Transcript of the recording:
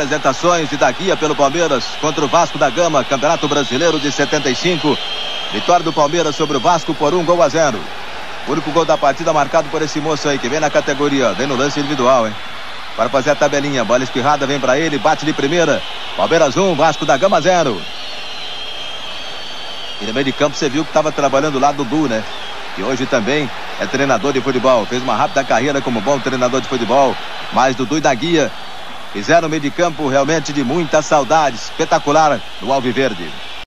Apresentações de da guia pelo Palmeiras contra o Vasco da Gama, Campeonato Brasileiro de 75. Vitória do Palmeiras sobre o Vasco por um gol a zero. O único gol da partida marcado por esse moço aí que vem na categoria, vem no lance individual, hein? Para fazer a tabelinha, bola espirrada vem para ele, bate de primeira. Palmeiras 1, um, Vasco da Gama 0. E no meio de campo você viu que estava trabalhando lá Dudu, né? Que hoje também é treinador de futebol. Fez uma rápida carreira como bom treinador de futebol. Mas Dudu e da Guia fizeram meio de campo realmente de muita saudade. Espetacular no Alviverde.